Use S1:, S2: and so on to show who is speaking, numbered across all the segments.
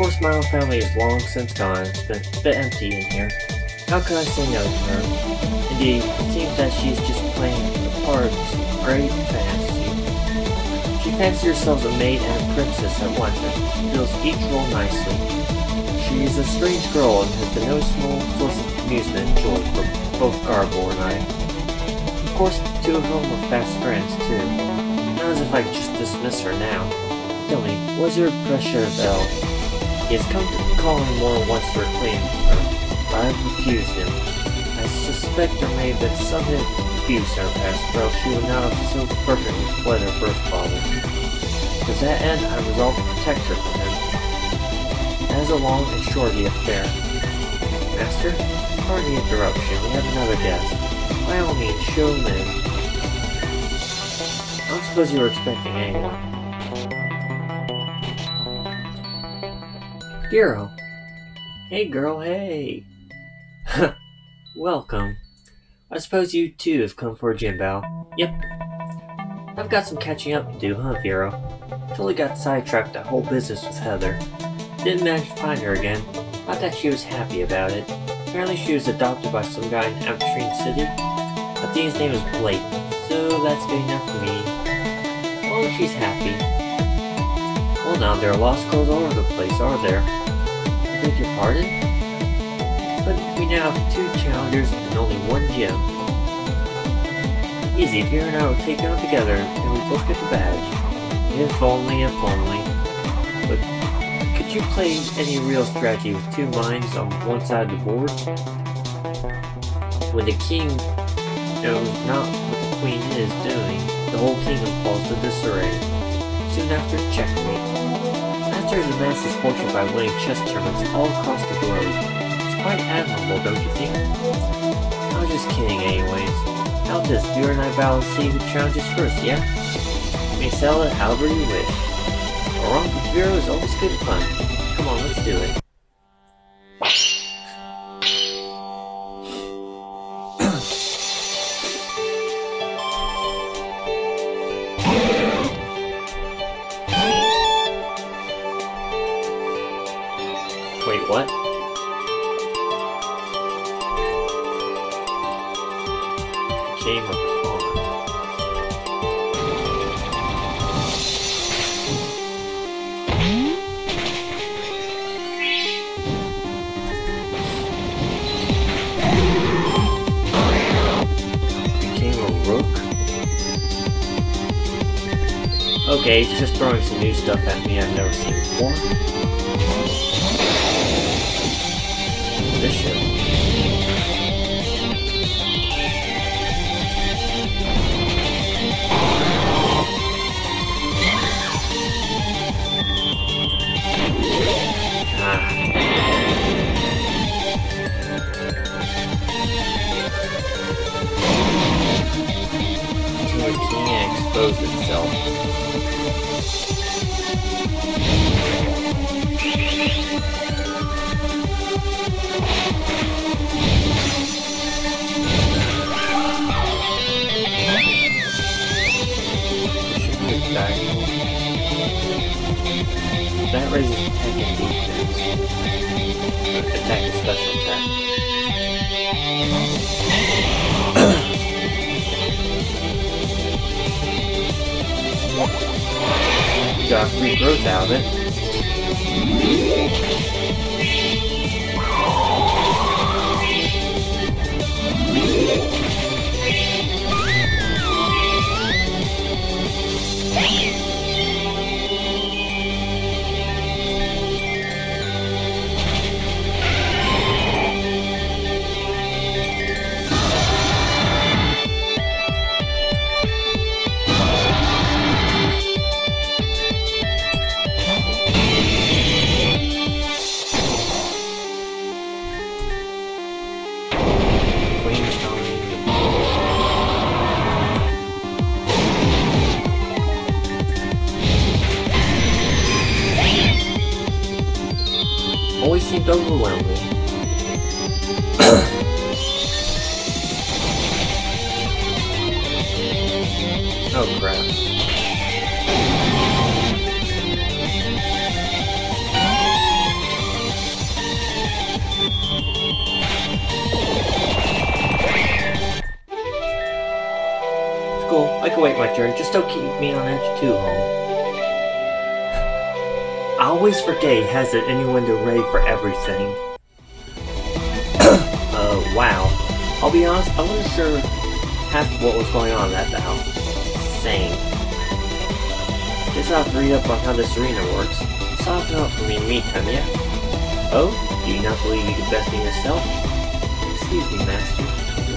S1: course, my own family is long since gone. It's been a bit empty in here. How could I say no to her? Indeed, it seems that she's just playing the part of great fantasy. She fancies herself a maid and a princess at once and fills each role nicely. She is a strange girl and has been no small source of amusement and joy for both Gardevoir and I. Of course, two of them were fast friends, too. Not as if I could just dismiss her now. Tell me, was your pressure of? He has come to call me more once to reclaim her, but I have refused him. I suspect there may have been some abuse her past, or else she would not have so perfectly fled her birth father. To that end, I resolved to protect her from him. That is a long and shorty affair. Master, pardon the interruption, we have another guest. By all means, show him in. I don't suppose you were expecting anyone. Hero. Hey girl, hey. Welcome. I suppose you too have come for a gym Jimbao. Yep. I've got some catching up to do, huh, Vero? Totally got sidetracked that whole business with Heather. Didn't manage to find her again. Thought that she was happy about it. Apparently she was adopted by some guy in Aventurine City. I think his name is Blake, so that's good enough for me. Well, she's happy. Well now, there are lost clothes all over the place, are there? I beg your pardon? But we now have two challengers and only one gem. Easy, if you and I were taken on together, and we both get the badge. If only, if only. But could you play any real strategy with two minds on one side of the board? When the king knows not what the queen is doing, the whole kingdom falls to disarray. Soon after, checkmate. Masters amass his fortune by winning chess tournaments all across the globe. It's quite admirable, don't you think? I was just kidding anyways. How does Vera and I vow to see challenges first, yeah? You may sell it however you wish. A romp with Vera is always good fun. Come on, let's do it. Stuff at still keep me on edge too, home. I always forget he has an innuendo ready for everything. uh, wow. I'll be honest, I wasn't sure half of what was going on at the house. Same. Guess I'll have to read up on how this arena works. Soften up for me in the meantime, yeah? Oh? Do you not believe you can best me yourself? Excuse me, Master.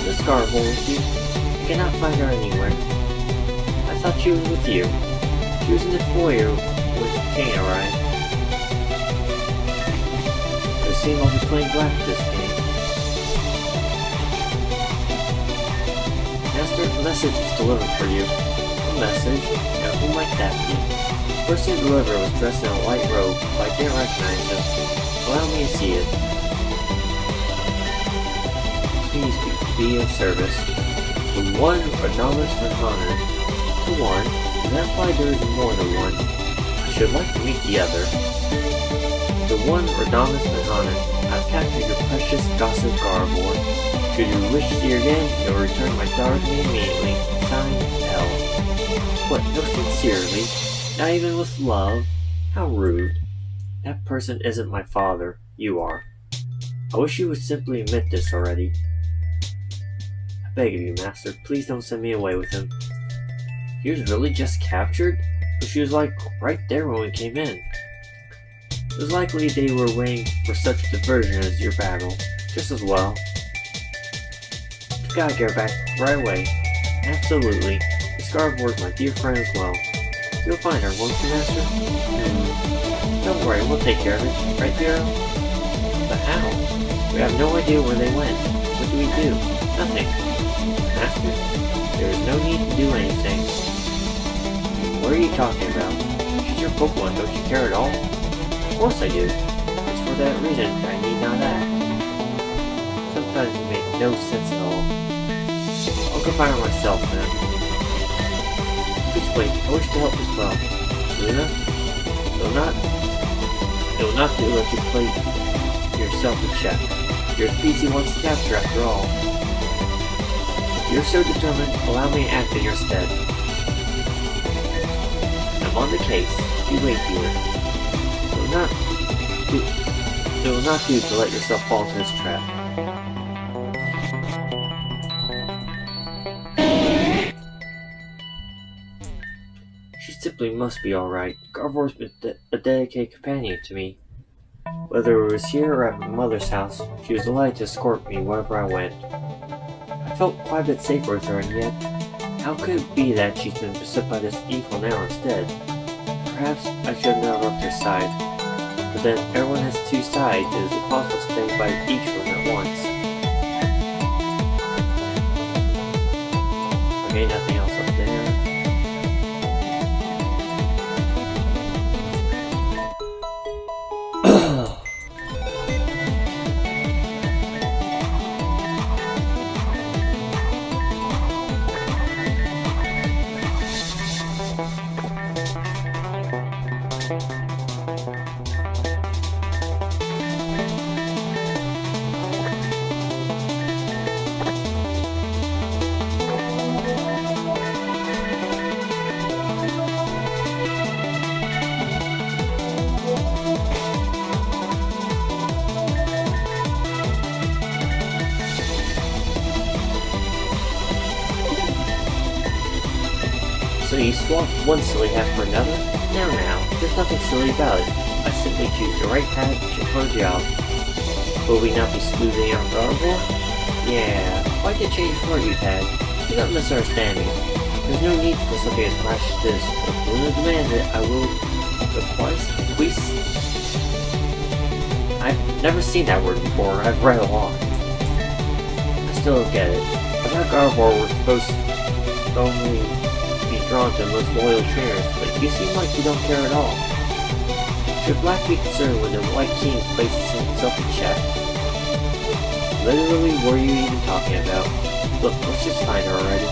S1: The Gardevoir with you? I cannot find her anywhere. Thought she was with you. She was in the foyer when Cain arrived. It seems I'll be playing black this game. Master, a message is delivered for you. A message? Now who might that be? The person delivered was dressed in a white robe, but I didn't recognize him. Allow me to see it. Please be, be of service. The one Radomus von Honor. One? and that's why there is more than one? I should like to meet the other. The one Radomus Honor. I've captured your precious gossip Gardevoir. Should you wish to see her again, you'll return my daughter immediately. Signed, L. What, no sincerely? Not even with love? How rude. That person isn't my father. You are. I wish you would simply admit this already. I beg of you, Master, please don't send me away with him. He was really just captured? But she was like right there when we came in. It was likely they were waiting for such a diversion as your battle. Just as well. You gotta get her back right away. Absolutely. Gardevoir's my dear friend as well. You'll find her, won't you, Master? Hmm. Don't worry, we'll take care of it. Right, Bureau? But how? We have no idea where they went. What do we do? Nothing. Master, there is no need to do anything. What are you talking about? She's your Pokemon, don't you care at all? Of course I do. It's for that reason I need not act. Sometimes it makes no sense at all. I'll go find her myself then. Just wait, I wish to help as well. Luna? Will not it will not do let you play yourself in check. You're wants to capture after all. If you're so determined, allow me to act in your stead. On the case. You wait here. It will not do it will not do to let yourself fall into this trap. She simply must be alright. Gardevoir's been de a dedicated companion to me. Whether it was here or at my mother's house, she was delighted to escort me wherever I went. I felt quite a bit safer with her, and yet, how could it be that she's been beset by this evil now instead? Perhaps I should have never left her side. But then, everyone has two sides, it is impossible to stay by each one at once. Okay, nothing else one silly hat for another? Now now, there's nothing silly about it. I simply choose the right hat for a job. Will we not be smoothing out Gardevoir? Yeah, why did change for you, Tad? You don't misunderstand. There's no need for something as rash as this. If Luna demands it, I will request, request. I've never seen that word before. I've read a lot. I still don't get it. I thought Gardevoir was supposed to only drawn to most loyal trainers, but you seem like you don't care at all. Should Black be concerned when the White King places himself in check? Literally, what are you even talking about? Look, let's just find her already.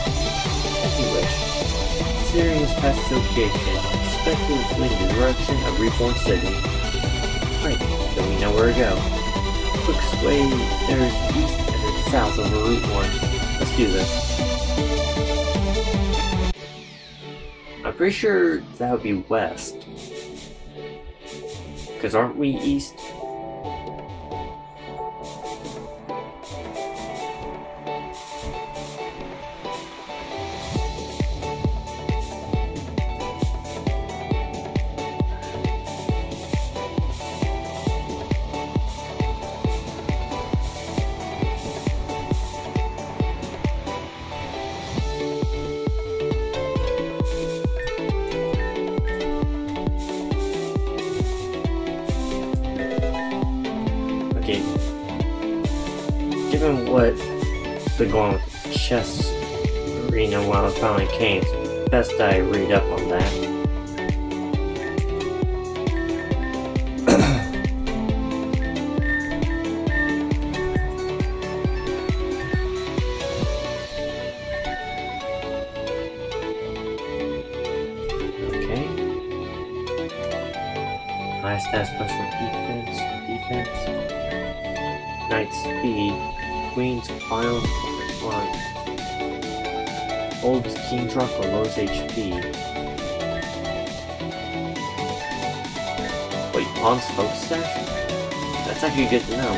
S1: As you wish. Considering his past association, expect to flee in the direction of Reborn City. Right, then we know where to go. Quick sway, there's east and then south over Route 1. Let's do this. Pretty sure that would be west. Because aren't we east? Best I read up To know.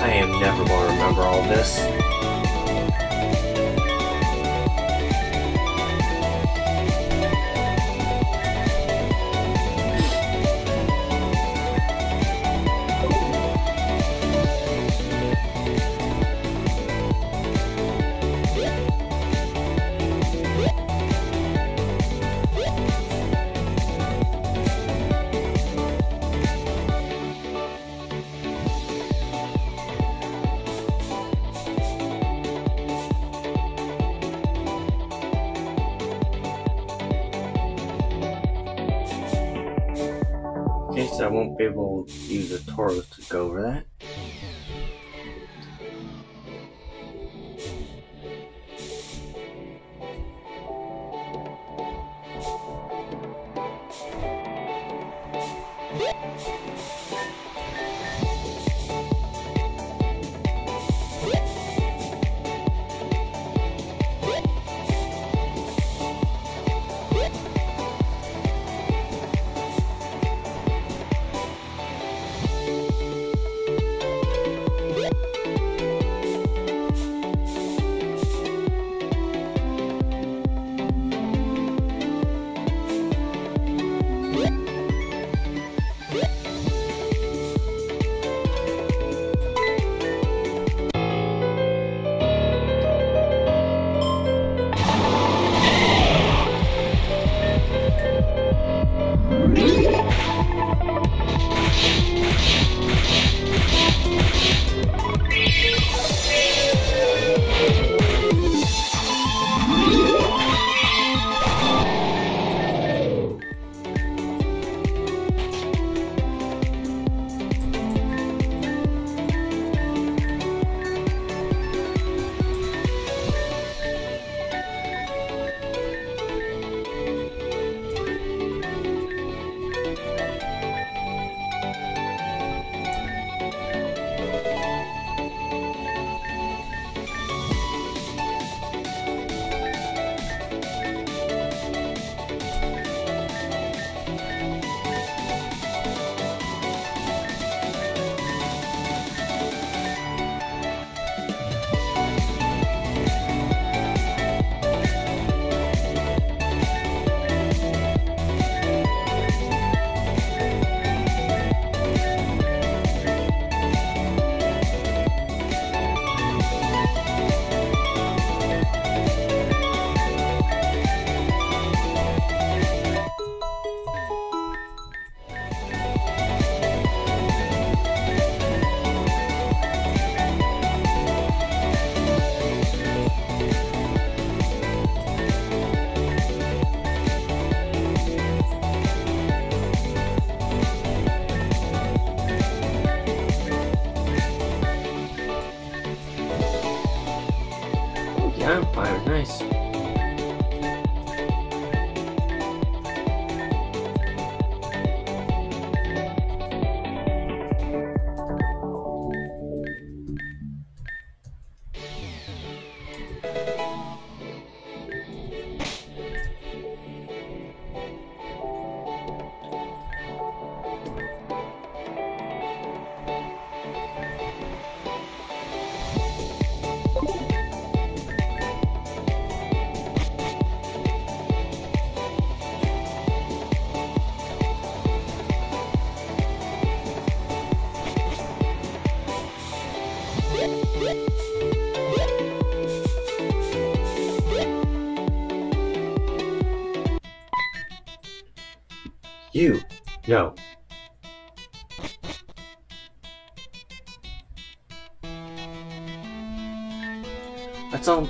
S1: I am never going to remember all this. Use the Tauros to go over that.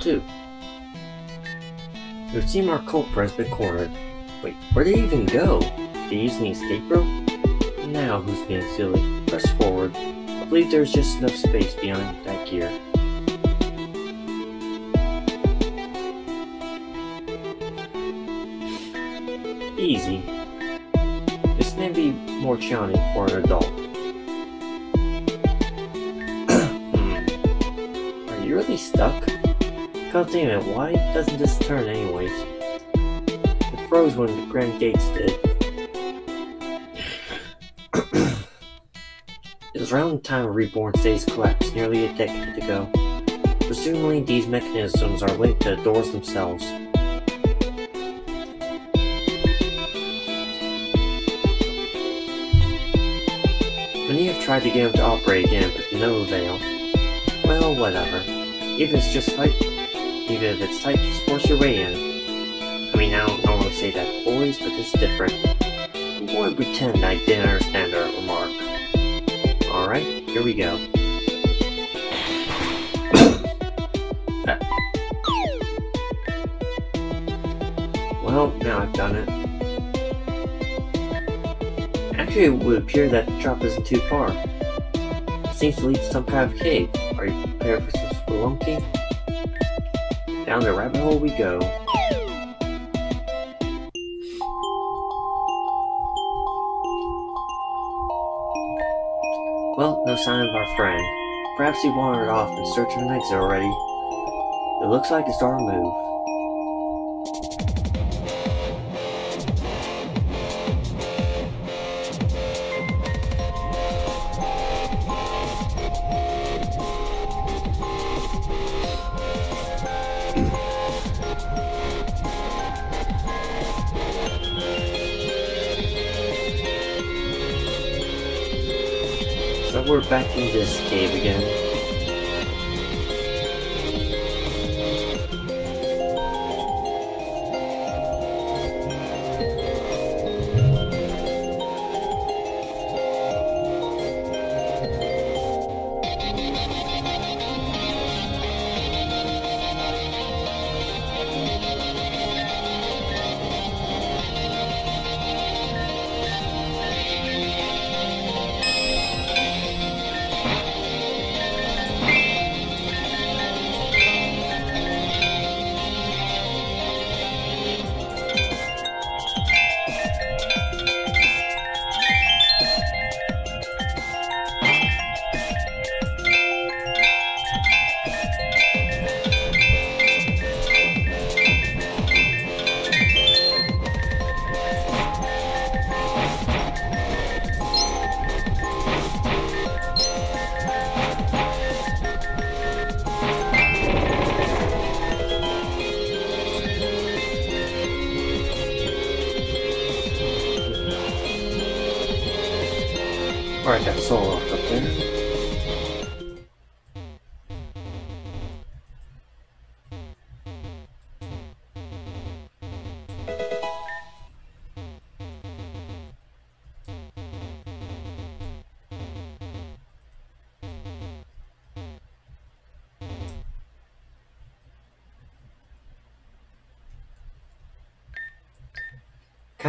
S1: Too. It would seem our culprit has been cornered. Wait, where'd they even go? They use the escape rope? Now who's being silly? Press forward. I believe there's just enough space behind that gear. Easy. This may be more challenging for an adult. hmm. Are you really stuck? God damn it, why doesn't this turn anyways? It froze when the Grand Gates did. it was around the time of Reborn State's collapse, nearly a decade ago. Presumably, these mechanisms are linked to the doors themselves. Many have tried to get them to operate again, but no avail. Well, whatever. If it's just fight even if it's tight, just force your way in. I mean, I don't normally say that to boys, but it's different. I'm going to pretend I didn't understand our remark. Alright, here we go. well, now I've done it. Actually, it would appear that the drop isn't too far. It seems to lead to some kind of cave. Are you prepared for some spelunking? Down the rabbit hole we go. Well, no sign of our friend. Perhaps he wandered off in search of an exit already. It looks like it's our move. Cave again.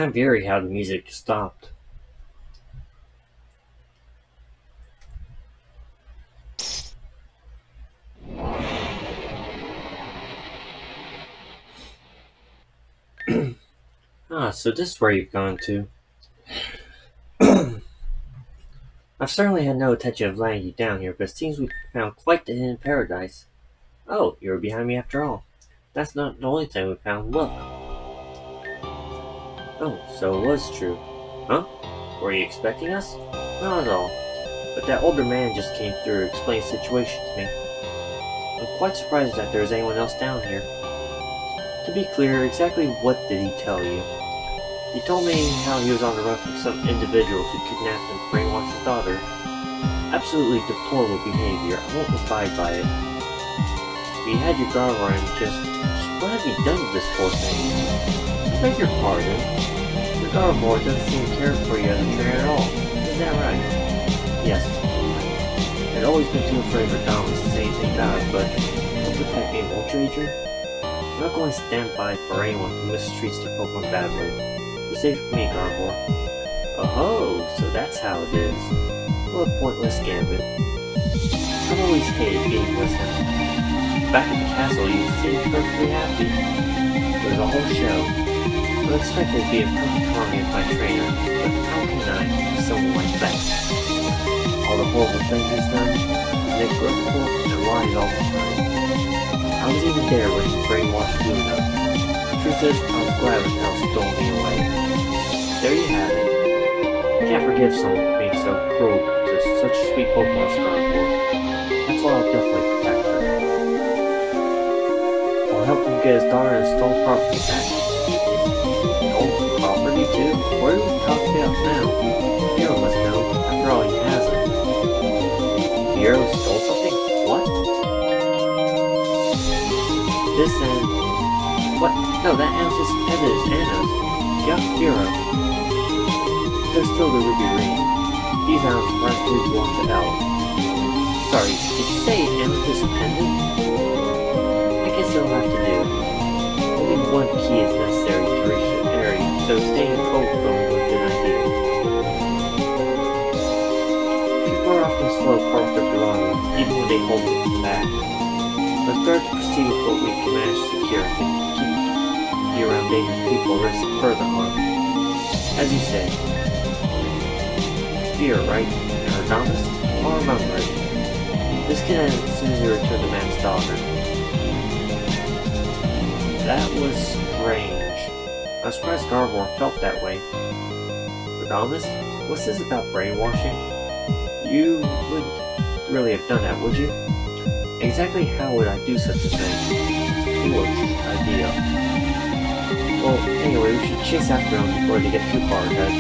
S1: Of eerie how the music stopped. Ah, so this is where you've gone to. I've certainly had no intention of letting you down here, but it seems we've found quite the hidden paradise. Oh, you were behind me after all. That's not the only thing we found. Look. Oh, so it was true. Huh? Were you expecting us? Not at all. But that older man just came through to explain the situation to me. I'm quite surprised that there is anyone else down here. To be clear, exactly what did he tell you? He told me how he was on the run from some individuals who kidnapped and brainwashed his daughter. Absolutely deplorable behavior. I won't abide by it. We had your guard on just, just what have you done to this poor thing? Beg your pardon. Your Gardevoir doesn't seem to care for you at all. Isn't that right? Yes. I'd always been too afraid for Thomas to say anything about it, but you'll protect me, won't you, Adrienn? I'm not going to stand by for anyone who mistreats their Pokemon badly. Safe with me, Gardevoir. Oh, so that's how it is. What a pointless gambit. I've always hated being with him. Back at the castle, you seemed perfectly happy. It was a whole show. I expected to be a perfect harmony with my trainer, but how can I be someone like that? All the horrible things he's done, he's neglectful and lies all the time. I was even there when he brainwashed Luna. Truth is, I was glad when Hell stole me away. There you have it. I can't forgive someone for being so cruel to such sweet Pokemon Scarford. That's why I'll definitely protect her. I'll help him get his daughter and stolen property back. Property? What are we talking about now? Hero must know. After all, he has it. Hero stole something? What? This and... What? No, that house is Eva's, Anna's. Yeah, Hero. There's still the Ruby Ring. These items rightfully belong to El. Sorry, did you say Amethyst Pendant? I guess it'll have to do. Only one key is necessary so staying be a good idea. People are often slow park their belongings, even when they hold them back. Let's better to proceed with what we can manage to secure keep you around dangerous people risk further harm. As you say, fear, right? I'll remember it. This can end as soon as you return the man's daughter. That was strange. I'm surprised Gardevoir felt that way. Ergonomist? What's this about brainwashing? You wouldn't really have done that, would you? Exactly how would I do such a thing? Foolish idea. Well, anyway, we should chase after them before they get too far ahead.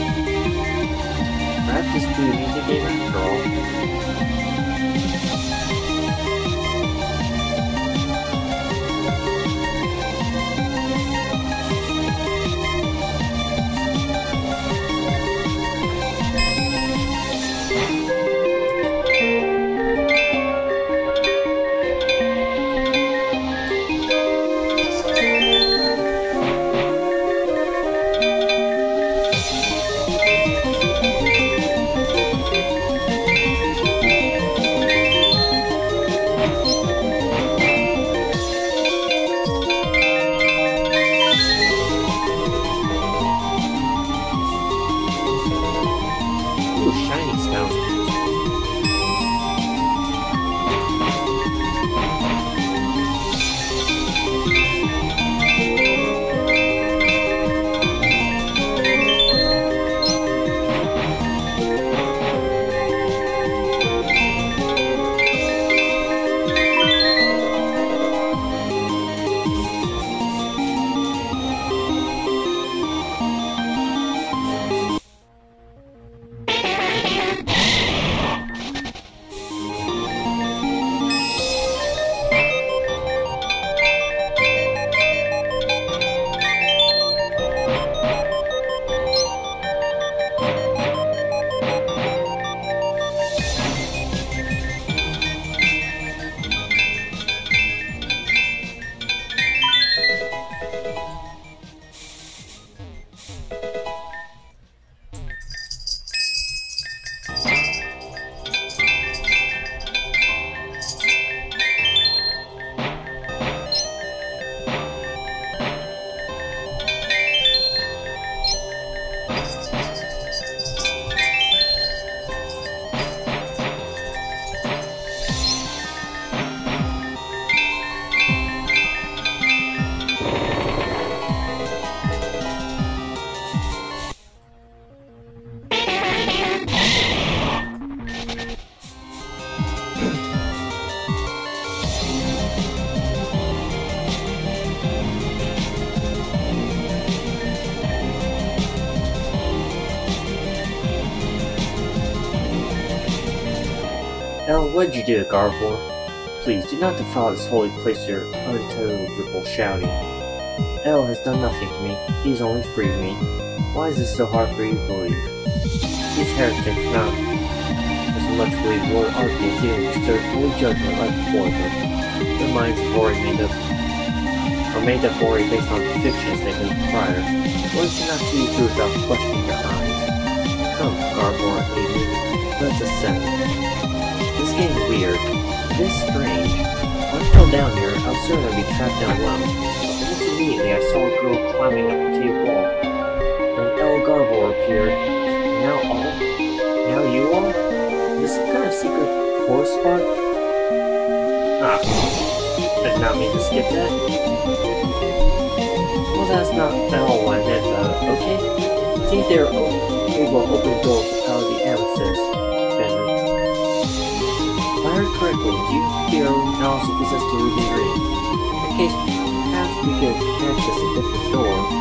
S1: Perhaps this will be a music game after all. What did you do Gardevoir? Please, do not defile this holy place with your unintelligible shouting. El has done nothing to me. He has only freed me. Why is this so hard for you to believe? These heretics not as much believe Lord Arceus even disturb holy judgment like before them. Their minds have already made up are made up already based on fictions they made prior. One cannot see the truth without questioning their eyes. Come, Gardevoir, Amy, let's ascend. This game's weird. It is strange. Fell down here, I was certain I'd be trapped down low. Almost immediately, I saw a girl climbing up the cave wall. Then El Gardevoir appeared. Now all? Now you all? This kind of secret forest spot? Ah, did not mean to skip that. Well, that's not at all what I meant, uh, okay? See they're o- able to open door to power the amethyst. Correctly, you, Hero, also possess the ruby ring. In case, perhaps we could access a different door.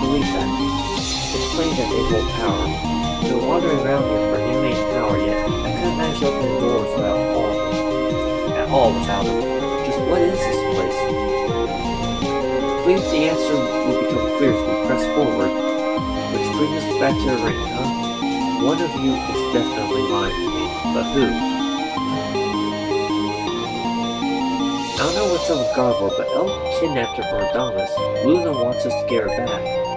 S1: Believe that. It's plain that they hold power. They're wandering around here for made power yet. I couldn't to open the doors without all of them. At all without them. Just what is this place? I believe the answer will become clear as we press forward. Which brings us back to the ring, huh? One of you is definitely lying to me, but who? I don't know what's up with Gardevoir, but El kidnapped her for Adonis. Luna wants us to get her back.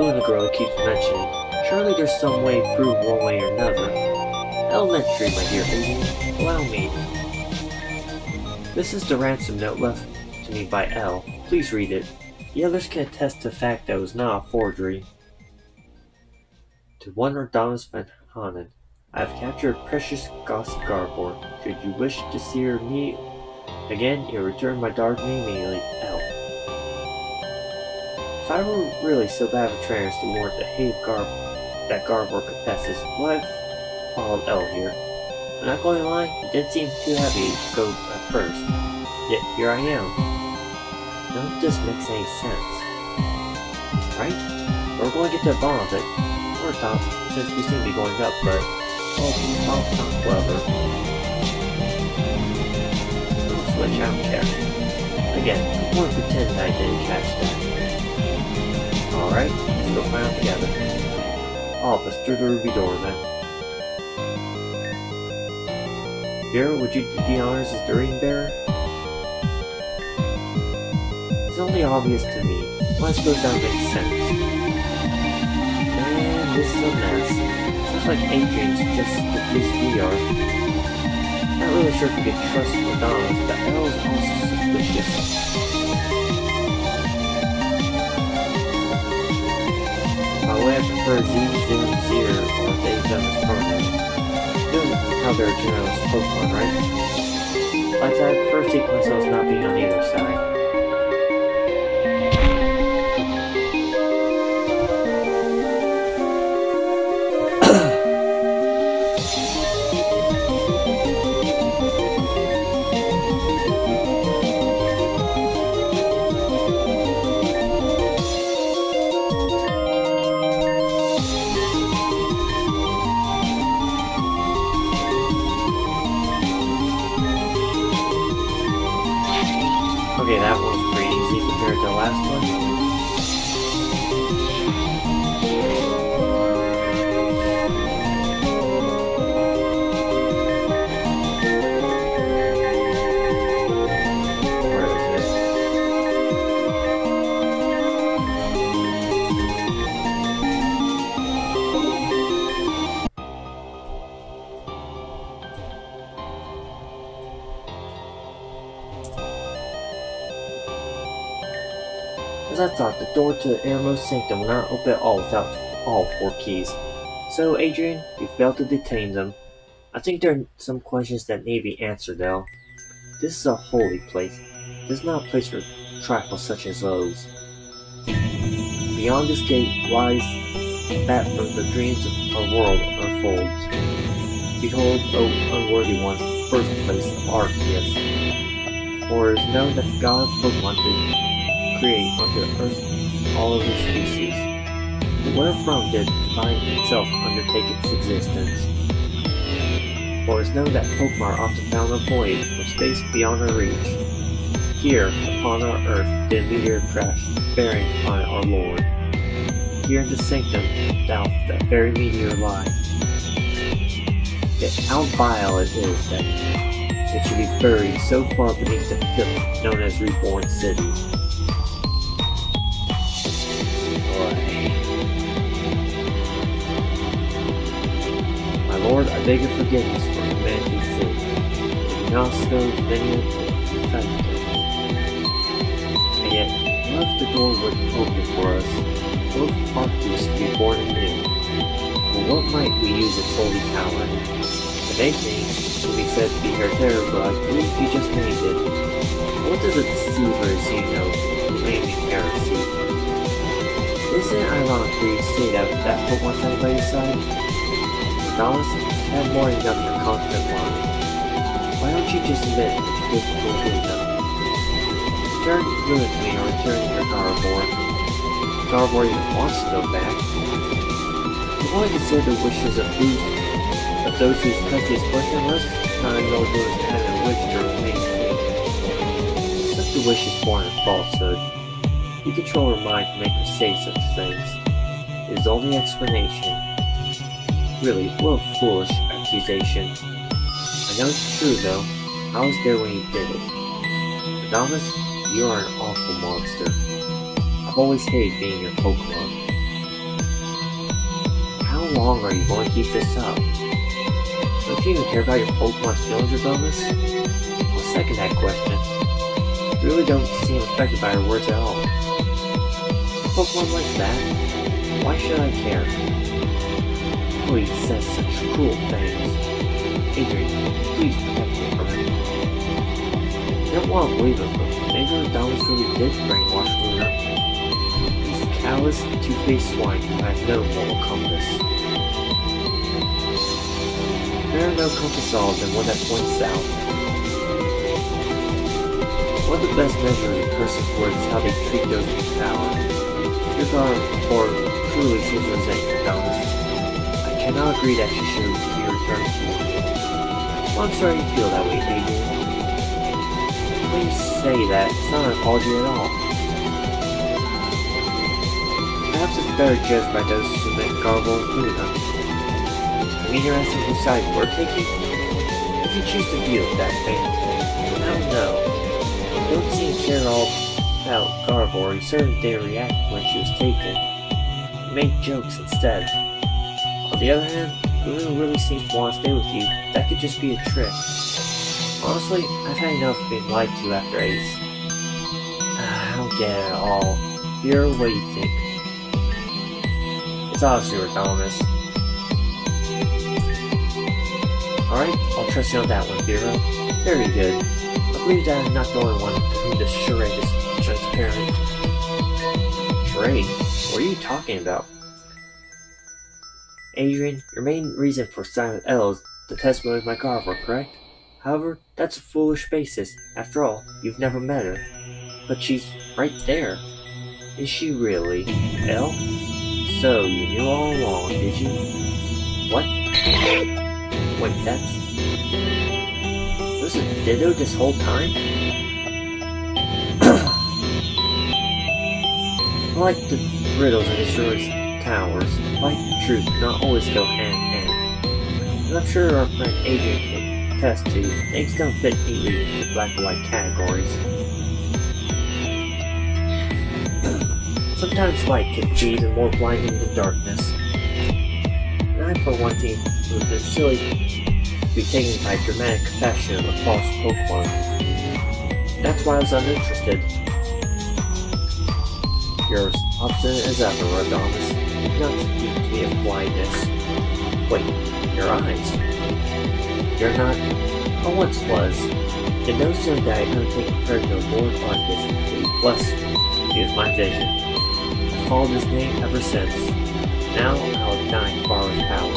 S1: Luna girl keeps mentioning. Surely there's some way to prove one way or another. Elementary, my dear lady. Allow me. This is the ransom note left to me by L. Please read it. The others can attest to the fact that it was not a forgery. To one Radomus Van Hanen, I have captured precious Gossip Gardevoir. Should you wish to see her me again, you return my daughter to me immediately, L. If I were really so bad of a to warrant the hate Garb that Gardevoir confesses, would I've followed L here. I'm not going to lie, it didn't seem too heavy to go at first. Yet here I am. None of this makes any sense. Right? We're going to get to the bottom of it. Or top, since we seem to be going up, but Oh, top, top, whatever. I'll switch, I don't care. Again, going to pretend I didn't catch that. Alright, let's go find out together. Of us through the ruby door then. Hero, would you do the honors as the ring bearer? It's only obvious to me. I suppose that makes sense. Man, this is a mess. Sounds like Adrienn's just the police we are. Not really sure if we can trust Radomus, but El is also suspicious. By the way, I prefer Z, Zim, Zir, or They've done this program. Know how they're a generalist Pokemon, right? Prefer to take myself not being on either side. To the innermost sanctum will not open at all without all four keys. So, Adrienn, you failed to detain them. I think there are some questions that need to be answered, though. This is a holy place. This is not a place for trifles such as those. Beyond this gate lies that from the dreams of our world unfolds. Behold, O unworthy ones, birthplace of Arceus. For it is known that the god of Pokemon did create the earth all of the species. Wherefrom did divine itself undertake its existence? For it is known that Pokemon often found a voyage from space beyond our reach. Here, upon our earth, did a meteor crash, bearing on our Lord. Here in the sanctum doth that very meteor lie. Yet how vile it is that it should be buried so far beneath the filth known as Reborn City. Lord, I beg your forgiveness for humanity's sake. Ignosco veniet defecto. And yet, if the door wouldn't open for us? both if Arceus could be born anew? But what might we use its holy power? If anything, can be said to be Hertera, but I believe you just named it. What does a deceiver as you know claiming heresy? Isn't it ironic for you to say that that that was standing by your side? Dallas had more enough for constant lying. Why don't you just admit you did the? Return Ruin to me or return your Gardevoir. If even wants to go back. You only consider the wishes of whose of those whose custody is questionless, not ignore those that have a wish to remain free. Such a wish is born of falsehood. You control her mind to make her say such things. It is only explanation. Really, what a foolish accusation. I know it's true though. I was there when you did it. Radomus, you are an awful monster. I've always hated being your Pokemon. How long are you going to keep this up? Don't you even care about your Pokemon's feelings, Radomus? I'll second that question. You really don't seem affected by her words at all. Pokemon like that? Why should I care? Oh, he says such cruel things. Adrienn, please protect me from him. Believe it, but maybe Radomus really did brainwash Luna. He's callous, two-faced swine who has no moral compass. There are no compass all than one that points south. One of the best measures of a person's words is how they treat those in power. Your or truly seems to resent. I cannot agree that she should be returned to you. Well, I'm sorry you feel that way. When you say that, it's not an apology at all. Perhaps it's better judged by those who make Garble and Luna. I mean, you're asking whose side we're taking? If you choose to view it that way, I don't know. You don't seem to care all about Gardevoir. You certainly didn't react when she was taken. Made jokes instead. On the other hand, Luna really seems to want to stay with you. That could just be a trick. Honestly, I've had enough of being lied to after Ace. I don't get it at all. Hero, what you think? It's obviously Radomus. Alright, I'll trust you on that one, Hero. Very good. I believe that I'm not the only one whom this charade is transparent. Charade? What are you talking about? Adrienn, your main reason for Silent L is the testimony of my Gardevoir, correct? However, that's a foolish basis. After all, you've never met her. But she's right there. Is she really? El? So, you knew all along, did you? What? Wait, that's... Was it Ditto this whole time? like the riddles in Assure's towers, light and truth not always go hand in hand. And I'm sure our friend Adrienn can attest to, things don't fit neatly into black and white categories. Sometimes light can be even more blinding than darkness. And I, for one thing, would silly to be taken by a dramatic fashion of a false hook That's why I was uninterested. You're as obstinate as ever, Radomus. Not speak to me of blindness. Wait, your eyes. You're not... I once was. In no sooner did I undertake prayer to Lord Arceus, he me with my vision I've called his name ever since. Now I'll ignite Borrow's power.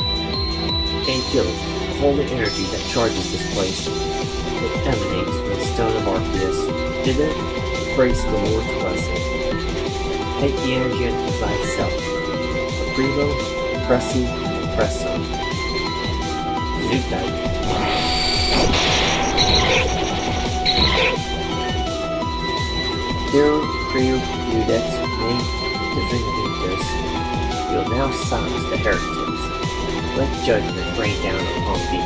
S1: Can you? The holy energy that charges this place. It emanates from the stone of Arceus. Did it? Praise the Lord's blessing. Take the energy into thyself. Primo, Presso. Zootite. There, Creo, Udex, Main, defeating this, we will now silence the heretics. Let judgment rain down upon thee.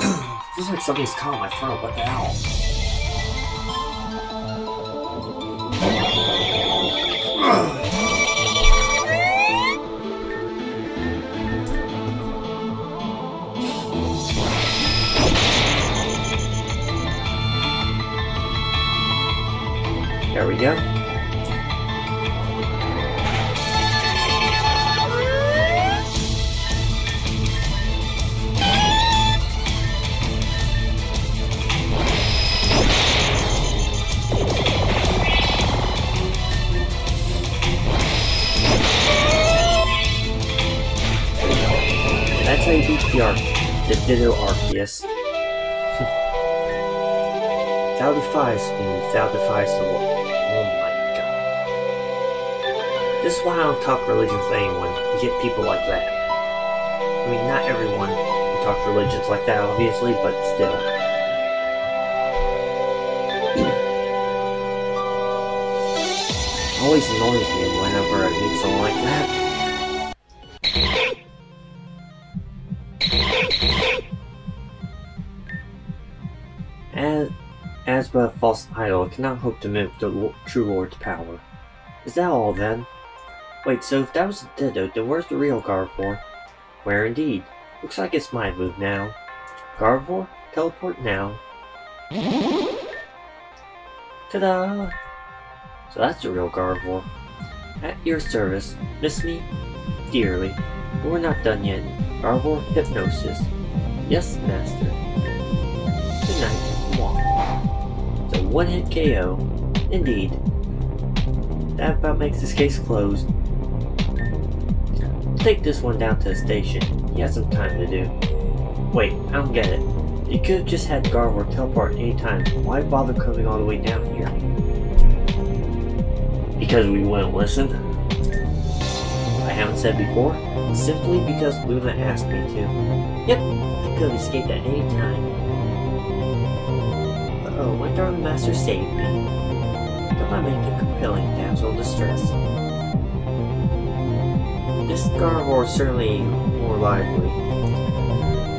S1: Feels like something's caught my throat, what the hell? There Ditto Arceus. thou defies me, thou defies the Lord. Oh this is why I don't talk religion with anyone. You get people like that. I mean, not everyone who talks religions like that, obviously, but still. always annoys me whenever I meet someone like that. As but a false idol cannot hope to mimic the true Lord's power. Is that all then? Wait, so if that was a Ditto, then where's the real Gardevoir? Where indeed? Looks like it's my move now. Gardevoir, teleport now. Ta-da! So that's the real Gardevoir. At your service, miss me dearly. But we're not done yet. Gardevoir, hypnosis. Yes, master. Good night, A one-hit KO. Indeed. That about makes this case closed take this one down to the station. He has some time to do. Wait, I don't get it. You could have just had Gardevoir teleport anytime. Why bother coming all the way down here? Because we wouldn't listen? I haven't said before. Simply because Luna asked me to. Yep, I could have escaped at any time. Darling master saved me. I make a compelling damsel distress? This Gardevoir is certainly more lively.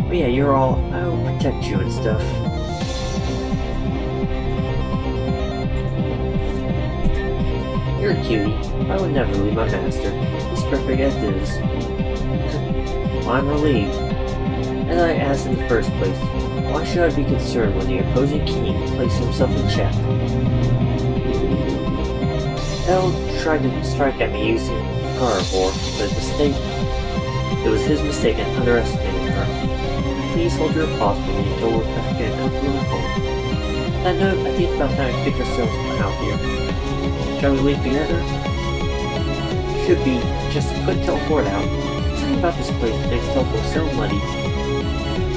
S1: But yeah, you're all, I will protect you and stuff. You're a cutie. I would never leave my master. He's perfect as is. I'm relieved. As I asked in the first place, why should I be concerned when the opposing king places himself in check? El tried to strike at me using Gardevoir, but mistake. It was his mistake in underestimating her. please hold your applause for me until we're back in a comfortable home. That note, I think about time we pick ourselves out here. Shall we leave together? Should be just a quick teleport out. Something about this place makes teleport so muddy.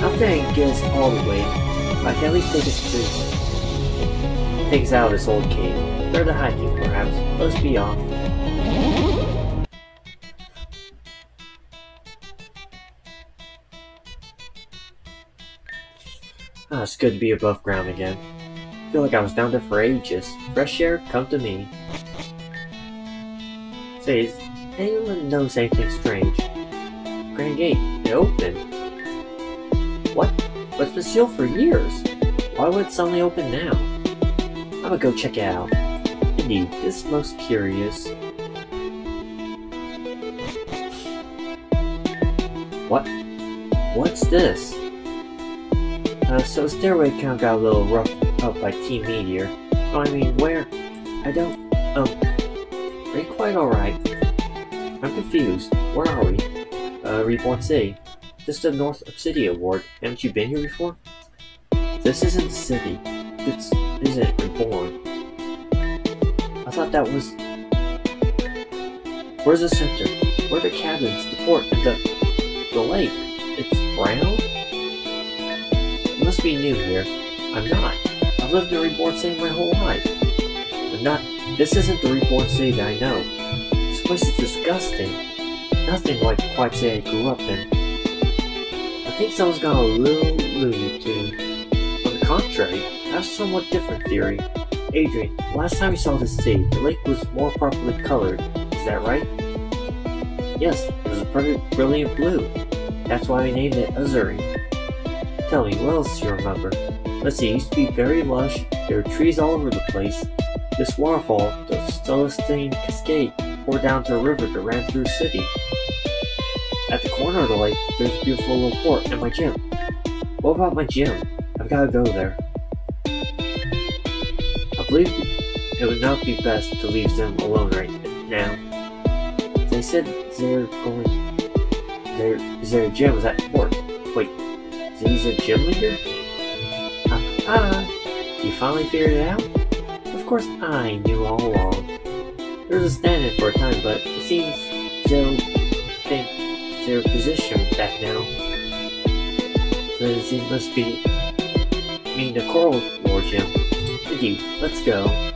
S1: I don't think I get us all the way, I can at least take to take us out of this old cave. Or the hiking, perhaps. Let's be off. Ah, it's good to be above ground again. feel like I was down there for ages. Fresh air, come to me. Say, anyone knows anything strange? Grand Gate, it opened. What? But it's been sealed for years. Why would it suddenly open now? I'm gonna go check it out. Indeed, this is most curious. What? What's this? Uh, so Stairway Count got a little rough up by Team Meteor. I mean, where? I don't... Oh. Are you quite alright? I'm confused. Where are we? Uh, Reborn City. Just the North Obsidia Ward. Haven't you been here before? This isn't the city. This isn't Reborn. I thought that was... Where's the center? Where are the cabins, the port, and the... the lake? It's brown? You must be new here. I'm not. I've lived in Reborn City my whole life. I'm not. This isn't the Reborn City that I know. This place is disgusting. Nothing like quite city I grew up in. I think someone's got a little Looney Tune. On the contrary, I have a somewhat different theory. Adrienn, last time we saw this city, the lake was more properly colored. Is that right? Yes, it was a perfect brilliant blue. That's why we named it Azuri. Tell me, what else do you remember? Let's see, it used to be very lush, there were trees all over the place. This waterfall, the Celestine Cascade, poured down to a river that ran through the city. At the corner of the lake, there's a beautiful little port and my gym. What about my gym? I've got to go there. I believe it would not be best to leave them alone right now. They said they're going. Their, their gym was at the port. Wait, He's a gym leader? Ah, you finally figured it out? Of course I knew all along. There was a stand-in for a time, but it seems think their position back now. So it must be mean the Coral Ward Gym. With you, let's go.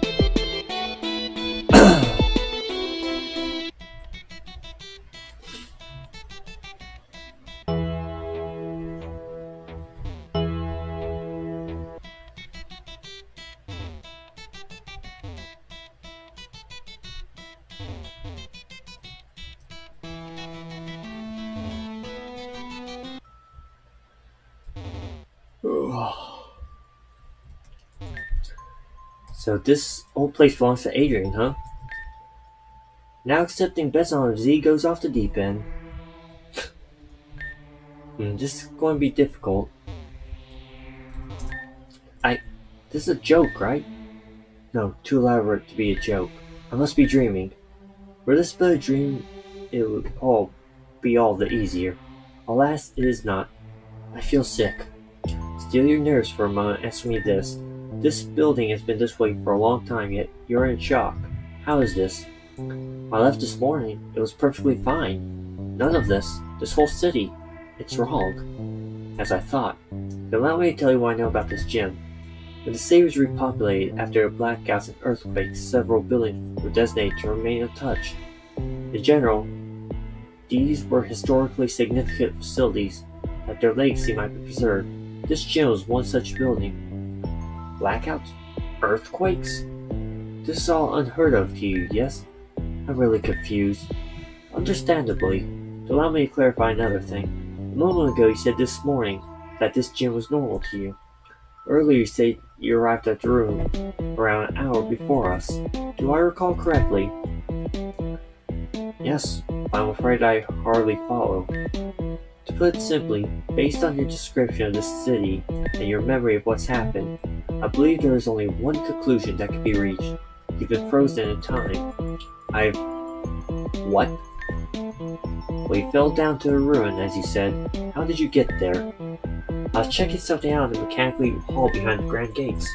S1: So this old place belongs to Adrienn, huh? Now accepting bets on Z goes off the deep end. hmm, this is going to be difficult. I... This is a joke, right? No, too elaborate to be a joke. I must be dreaming. Were this but a dream, it would all be all the easier. Alas, it is not. I feel sick. Steal your nerves for a moment answer me this. This building has been this way for a long time, yet you're in shock. How is this? I left this morning, it was perfectly fine. None of this, this whole city, it's wrong. As I thought. But allow me to tell you what I know about this gym. When the city was repopulated after blackouts and earthquakes, several buildings were designated to remain untouched. In general, these were historically significant facilities that their legacy might be preserved. This gym was one such building. Blackouts? Earthquakes? This is all unheard of to you, yes? I'm really confused. Understandably. Allow me to clarify another thing. A moment ago you said this morning that this gym was normal to you. Earlier you said you arrived at the room around an hour before us. Do I recall correctly? Yes, I'm afraid I hardly follow. To put it simply, based on your description of this city and your memory of what's happened, I believe there is only one conclusion that can be reached. You've been frozen in time. I've. What? You fell down to a ruin, as you said. How did you get there? I was checking something out in the mechanically hall behind the grand gates.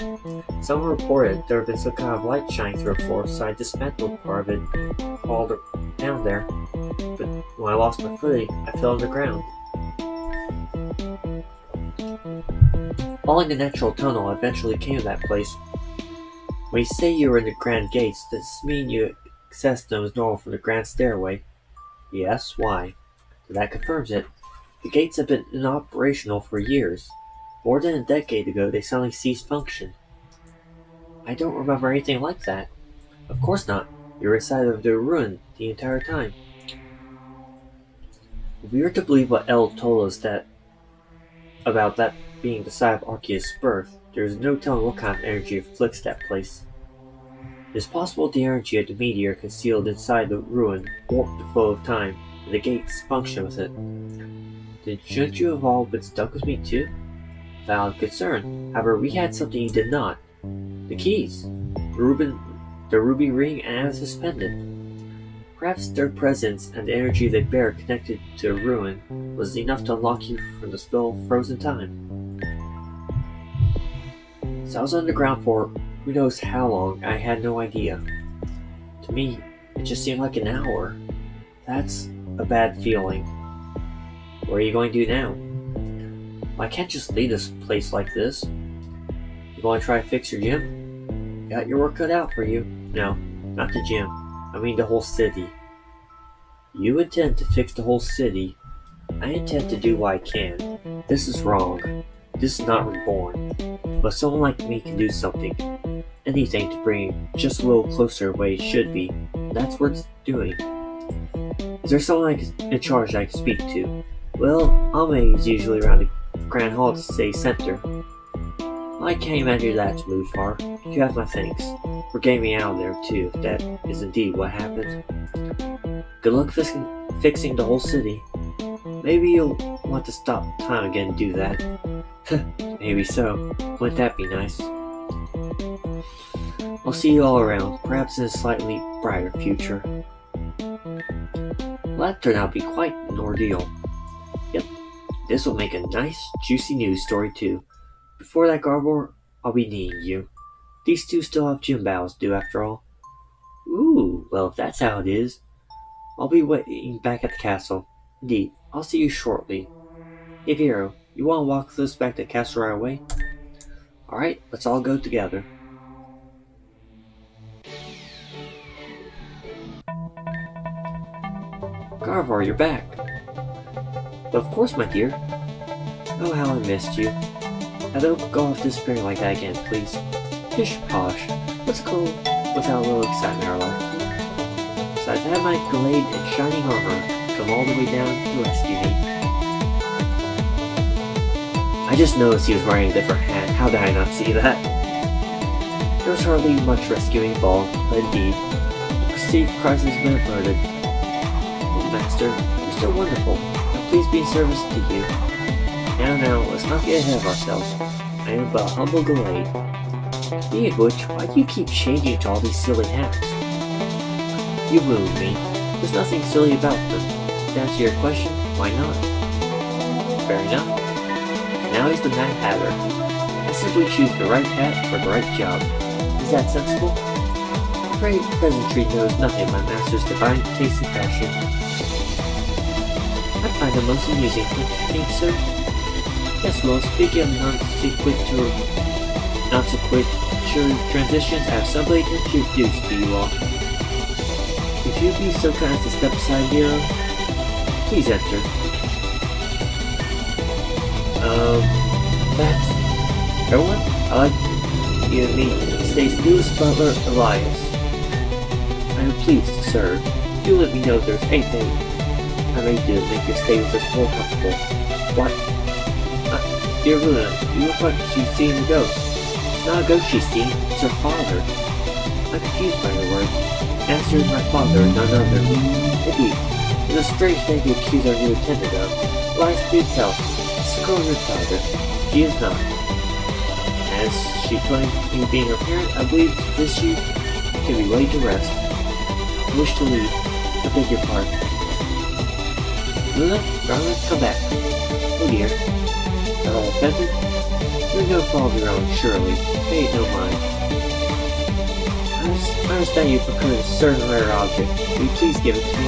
S1: Someone reported there had been some kind of light shining through a floor, so I dismantled part of it, hauled it down there. But when I lost my footing, I fell underground. Following the natural tunnel, eventually came to that place. When you say you were in the grand gates, does this mean you accessed them as normal from the grand stairway? Yes, why? That confirms it. The gates have been inoperational for years. More than a decade ago, they suddenly ceased function. I don't remember anything like that. Of course not. You were inside of the ruin the entire time. If we are to believe what El told us that about that being the site of Arceus' birth, there is no telling what kind of energy afflicts that place. It is possible the energy of the meteor concealed inside the ruin warped the flow of time, and the gates function with it. Then shouldn't you have all been stuck with me too? Valid concern. However, we had something you did not. The keys. The, Reuben, the ruby ring and suspended. Perhaps their presence and the energy they bear connected to a ruin was enough to unlock you from the spell of frozen time. So I was underground for who knows how long, I had no idea. To me, it just seemed like an hour. That's a bad feeling. What are you going to do now? I can't just leave this place like this. You going to try to fix your gym? Got your work cut out for you. No, not the gym. I mean the whole city. You intend to fix the whole city. I intend to do what I can. This is wrong. This is not reborn. But someone like me can do something. Anything to bring just a little closer where it should be. That's it's doing. Is there someone in charge I can speak to? Well, Ame is usually around the Grand Hall to say center. I can't imagine that's far. You have my thanks for getting me out of there too, if that is indeed what happened. Good luck fixing, fixing the whole city. Maybe you'll want to stop time again do that. Maybe so. Wouldn't that be nice? I'll see you all around, perhaps in a slightly brighter future. Well, that turned out to be quite an ordeal. Yep, this will make a nice, juicy news story too. Before that, Gardevoir, I'll be needing you. These two still have gym battles do after all. Ooh, well, if that's how it is, I'll be waiting back at the castle. Indeed, I'll see you shortly. Hey, Vero, you want to walk with us back to the castle right away? Alright, let's all go together. Gardevoir, you're back. Of course, my dear. Oh, how I missed you. Now don't go off despairing like that again, please. Pish posh. Let's go without a little excitement in our life. Besides, I have my glade and shining armor come all the way down to rescue me. I just noticed he was wearing a different hat. How did I not see that? There was hardly much rescuing involved, but indeed, perceived crisis been averted. Master, you're still wonderful. Please be in service to you. Now, now, let's not get ahead of ourselves. I am but a humble glade. Speaking of which, why do you keep changing to all these silly hats? You wound me. There's nothing silly about them. To answer your question, why not? Fair enough. Now he's the Mad Hatter. I simply choose the right hat for the right job. Is that sensible? Afraid peasantry knows nothing of my master's divine taste and fashion. I find them most amusing, don't you think, sir? Yes, well, speaking of non-sequitur, non-sequitur transitions, I have somebody to introduce to you all. If you'd be so kind as to step aside here, please enter. Um, that's everyone. I'd like you to meet State's newest butler, Elias. I am pleased to serve. Do let me know if there's anything I may do to make your stay with us more comfortable. What? Dear Luna, you look like she's seen a ghost. It's not a ghost she's seen, it's her father. I'm confused by your words. Answer is my father and none other. Indeed, it's a strange thing to accuse our new attendant of. Elias, do tell. Scroll your father. She is not. As she claims me being her parent, I believe this she can be laid to rest. I wish to leave. I beg your pardon. Luna, darling, come back. Oh dear. Uh, offended? You're no fault of your own, surely. Hey, no mind. I understand you procured a certain rare object. Will you please give it to me?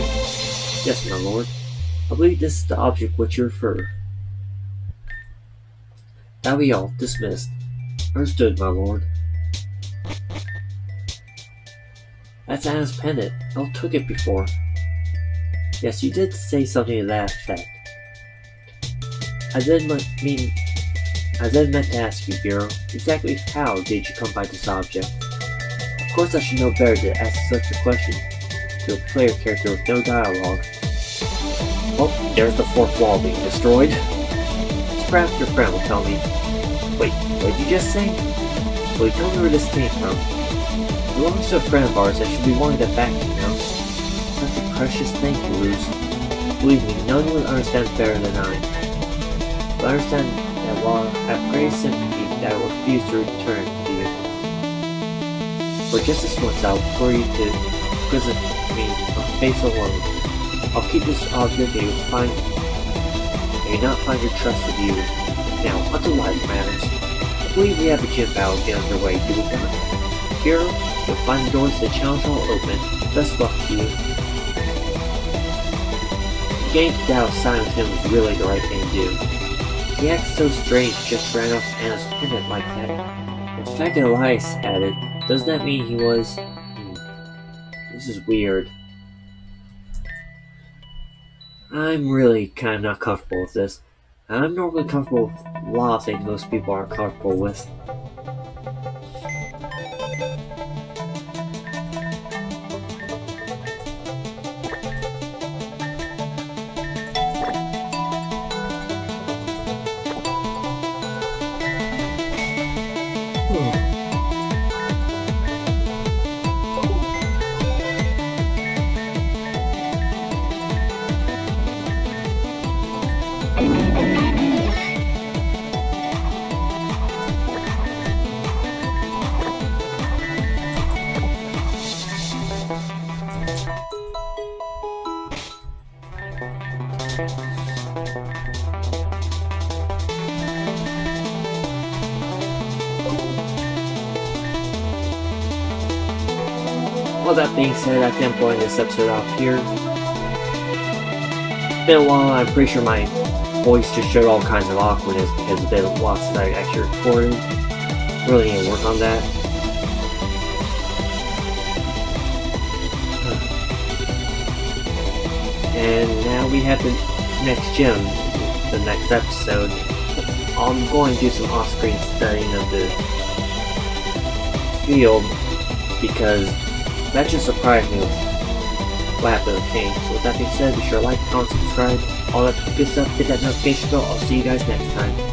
S1: Yes, my lord. I believe this is the object which you refer. That'll be all. Dismissed. Understood, my lord. That's Anna's pendant. I took it before. Yes, you did say something to that effect. I did mean... I did meant to ask you, Vero, exactly how did you come by this object? Of course I should know better to ask such a question to a player character with no dialogue. Oh, there's the fourth wall being destroyed. Perhaps your friend will tell me. Wait, what did you just say? Well, you tell me where this came from. It belongs to a friend of ours that should be wanting that back, you know? Such a precious thing to lose. Believe me, no one will understand better than I. Understand that while have great sympathy that I refuse to return to you. For just this once I'll you to visit me on face alone. I'll keep this object you find may not find your trust of you. Now, onto life matters. I believe we have a gym battle get underway, do we not? Hero, you'll find the doors to the challenge hall open. Best luck to you. Getting to doubt Simon him was really the right thing to do. He acts so strange, just ran off Anna's pendant like that. The fact Elias it, does that mean he was... Hmm, this is weird. I'm really kind of not comfortable with this. I'm normally comfortable with a lot of things most people aren't comfortable with. Going this episode off here. It's been a while, I'm pretty sure my voice just showed all kinds of awkwardness because it's been a while since I actually recorded. Really need to work on that. And now we have the next gym, the next episode. I'm going to do some off-screen studying of the field because that just surprised me So with that being said, be sure to like, comment, subscribe, all that good stuff, hit that notification bell. I'll see you guys next time.